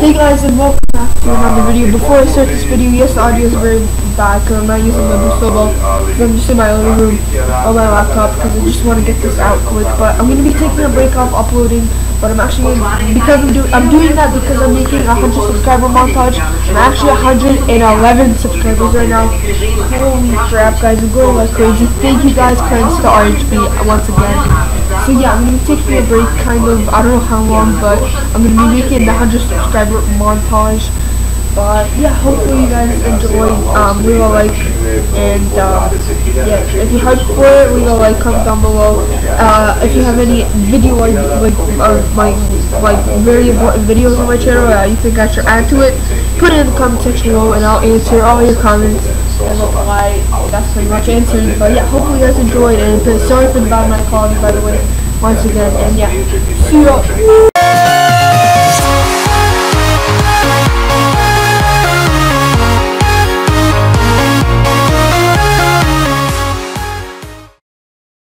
Hey guys and welcome back to another video. Before I start this video, yes the audio is very bad because I'm not using my Boost Mobile. I'm just in my living room on my laptop because I just want to get this out quick. But I'm going to be taking a break off uploading. But I'm actually, because I'm, do, I'm doing that because I'm making a 100 subscriber montage. I'm actually 111 subscribers right now. Holy crap guys, I'm going like crazy. Thank you guys, credits to RHB once again. So yeah, I'm going to be taking a break, kind of, I don't know how long, but I'm going to be making the 100 subscriber montage. But yeah, hopefully you guys enjoyed. Um, leave a like, and uh, yeah, if you hype for it, leave a like, comment down below. Uh, if you have any video like like uh, like like very important videos on my channel that you think I should add to it, put it in the comment section below, and I'll answer all your comments and reply. That's pretty much answered. But yeah, hopefully you guys enjoyed, and uh, sorry for the bad mic quality, by the way, once again. And yeah, see you.